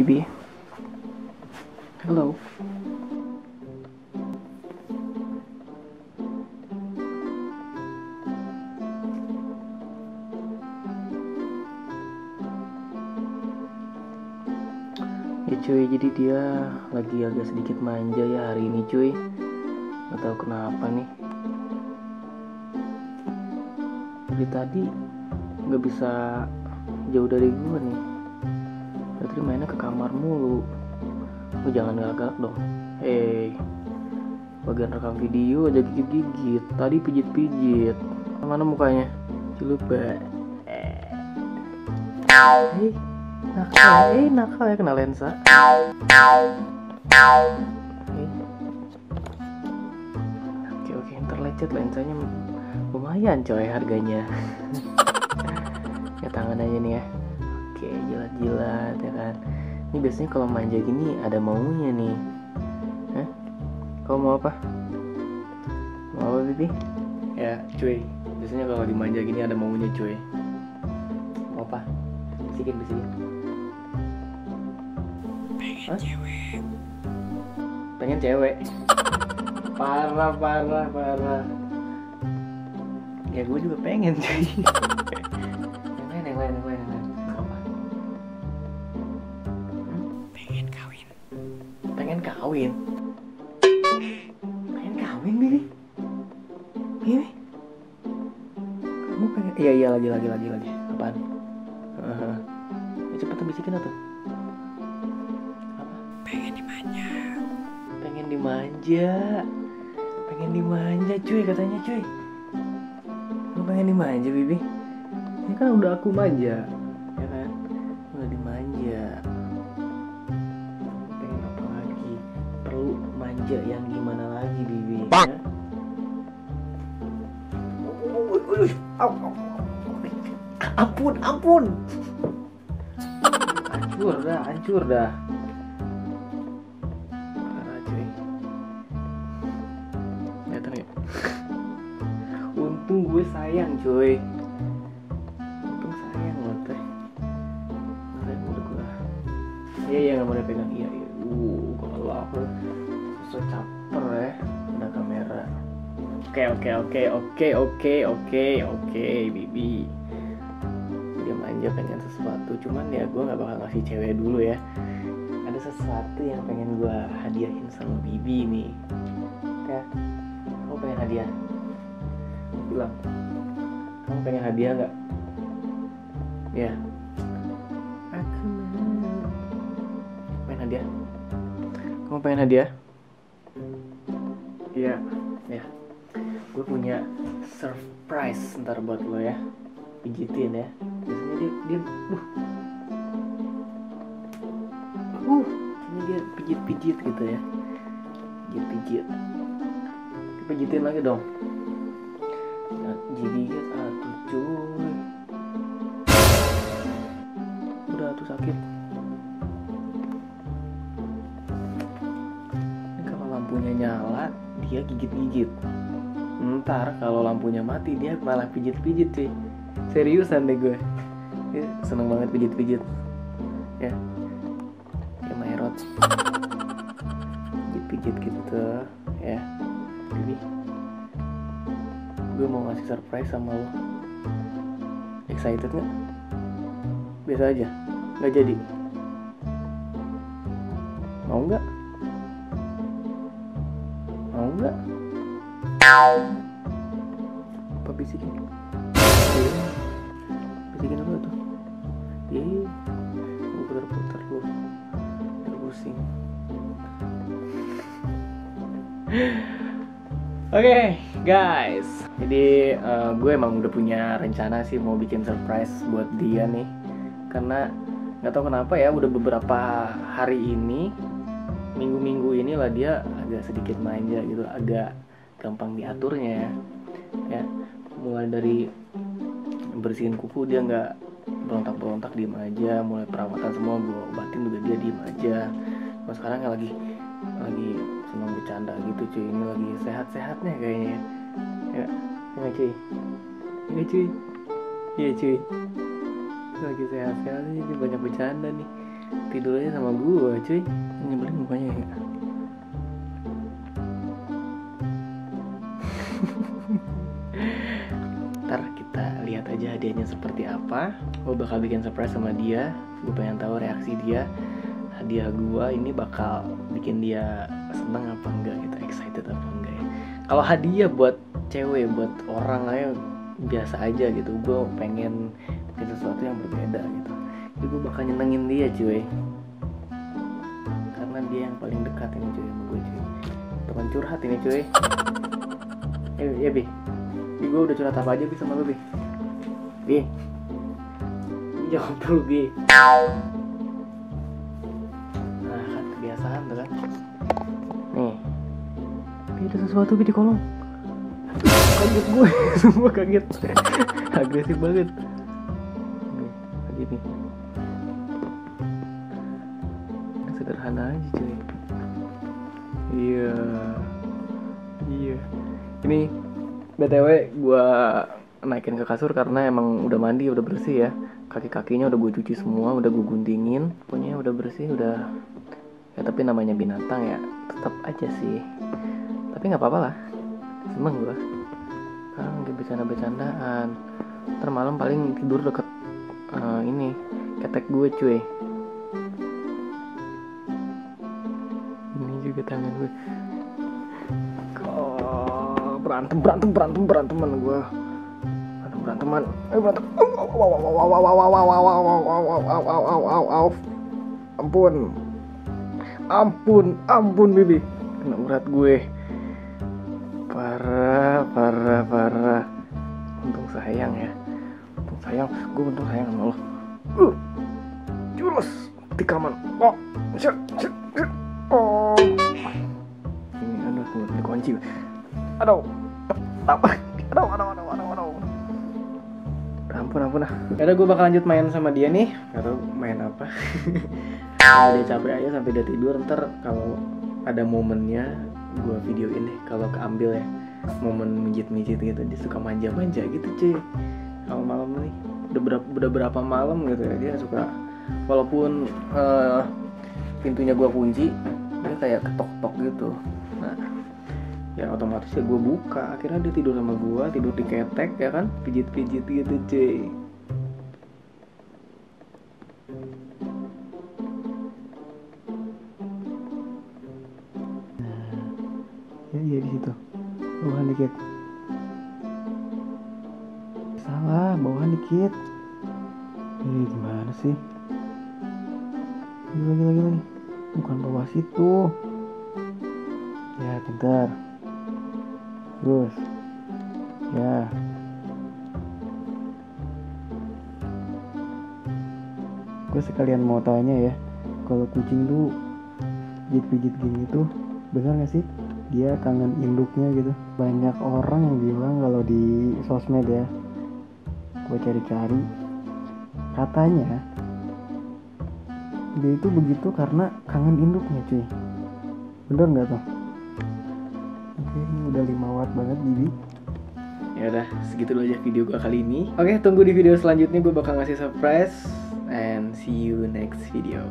Bibi. Hello. Ya cuy, jadi dia lagi agak sedikit manja ya hari ini cuy. Gak tahu kenapa nih. Dari tadi nggak bisa jauh dari gue nih. Berarti mainnya ke kamar mulu. Lu jangan galak-galak dong. Hei, bagian rekam video aja gigit-gigit. Tadi pijit-pijit. Mana mukanya? Cilupa. Hei, nakal, eh nakal ya kena lensa. Oke. Oke oke, ntar lecet lensanya lumayan coy harganya. ya tangan aja nih ya. Oke, jilat-jilat ya kan. Ini biasanya kalau manja gini ada maunya nih. Hah? Kau mau apa? Mau apa Bibi? Ya, cuy. Biasanya kalau dimanja gini ada maunya cuy. Mau apa? Bisikin, bisikin. Pengen cewek. Pengen cewek. Parah, parah, parah. Ya gue juga pengen cuy. yang lain, yang lain, yang lain, kawin. Pengen kawin Bibi Bibi kamu pengen iya iya lagi lagi lagi lagi. Apaan? Uh, ya cepetan bisikin atau apa? Pengen dimanja. Pengen dimanja. Pengen dimanja cuy katanya cuy. Lu pengen dimanja Bibi? Ini kan udah aku manja. Ya kan? Udah dimanja manja yang gimana lagi Bibi Bang. ya? Au. ampun ampun! Hancur dah hancur dah. Kelihatan untung gue sayang cuy. Untung sayang lo teh Makanya udah gue iya iya nggak mau dipegang iya iya. Uh kalau aku susah caper ya ada kamera. Oke oke oke oke oke oke oke bibi. Dia manja pengen sesuatu. Cuman ya gue nggak bakal ngasih cewek dulu ya. Ada sesuatu yang pengen gue hadiahin sama bibi nih. Ya kamu pengen hadiah? Bilang. Kamu pengen hadiah nggak? Ya. Aku mau. Pengen hadiah? Kamu pengen hadiah iya. Ya gue punya surprise ntar buat lo ya. Pijitin ya. Biasanya dia dia uh. Uh ini dia pijit pijit gitu ya. Pijit pijit pijitin lagi dong. Nah, gigit atuh cuy udah tuh sakit nyala dia gigit-gigit. Ntar kalau lampunya mati dia malah pijit-pijit cuy. Seriusan deh gue. Dia seneng banget pijit-pijit. Ya. Ya maerot pijit-pijit gitu ya. Jadi gue mau ngasih surprise sama lo. Excited nggak? Biasa aja. Nggak jadi. Mau nggak mau nggak? Apa bisikin? Iya. bisikin dulu tuh? Ih, gue putar-putar lu biar pusing. Oke guys, jadi eh, gue emang udah punya rencana sih mau bikin surprise buat dia nih, karena nggak tahu kenapa ya udah beberapa hari ini, minggu-minggu ini lah dia agak sedikit manja gitu, agak gampang diaturnya ya, ya mulai dari bersihin kuku dia nggak berontak-berontak diem aja, mulai perawatan semua gue obatin juga dia diem aja, kalau sekarang lagi lagi senang bercanda gitu cuy. Ini lagi sehat-sehatnya kayaknya. Ya ya cuy. Ya cuy. Iya cuy. Lagi sehat-sehat ini banyak bercanda nih. Tidur aja sama gue cuy nyebelin mukanya ya. Ntar kita lihat aja hadiahnya seperti apa. Gue bakal bikin surprise sama dia. Gue pengen tahu reaksi dia. Hadiah gue ini bakal bikin dia seneng apa enggak gitu excited apa enggak ya. Kalau hadiah buat cewek buat orang aja biasa aja gitu. Gue pengen bikin sesuatu yang berbeda gitu. Jadi gue bakal nyenengin dia cuy dia yang paling dekat ini cuy sama gue cuy. Teman curhat ini cuy. Eh ya bi. Bi gue udah curhat apa aja bi sama lu bi? Bi. Jawab dulu bi. Nah kan kebiasaan tuh kan. Nih. Bi ada sesuatu bi di kolong. Kaget gue. Semua kaget. Agresif banget iya. Iya. Ini btw gua naikin ke kasur karena emang udah mandi udah bersih ya. Kaki kakinya udah gue cuci semua udah gue guntingin. Pokoknya udah bersih udah ya tapi namanya binatang ya tetap aja sih. Tapi nggak apa-apa lah. Seneng gua. Sekarang lagi bercanda-bercandaan. Ntar paling tidur deket eh, ini ketek gue cuy tangan gue berantem berantem berantem beranteman gue berantem beranteman. Eh berantem. Ampun. Ampun ampun bibi. Kena urat gue. Parah parah parah. Untung sayang ya. Untung sayang. Gue untung sayang sama lo. Uh, jurus tikaman. Oh syuk, dikunci aduh. Apa aduh aduh aduh aduh aduh ampun ampun ah Yaudah gue bakal lanjut main sama dia nih. Gak tau main apa. Dia capek aja sampai dia tidur Ntar kalau ada momennya gue videoin deh kalau keambil ya. Momen mijit-mijit gitu dia suka manja-manja gitu cuy. Kalau malam nih udah berapa udah berapa malam gitu ya dia suka walaupun eh, pintunya gue kunci dia kayak ketok-tok gitu. Nah ya otomatis ya gue buka. Akhirnya dia tidur sama gue tidur di ketek ya kan? Pijit-pijit gitu cuy. Ya iya di situ. Bawahan dikit. Salah bawahan dikit. Eh gimana sih? Lagi lagi lagi bukan bawah situ. Ya pintar terus ya. Gue sekalian mau tanya ya kalau kucing tuh pijit-pijit gini tuh benar gak sih? Dia kangen induknya gitu. Banyak orang yang bilang kalau di sosmed ya gue cari-cari katanya dia itu begitu karena kangen induknya cuy. Bener nggak tuh oke ini udah 5 watt banget Bibi. Ya udah segitu aja video gue kali ini. Oke tunggu di video selanjutnya gue bakal ngasih surprise and see you next video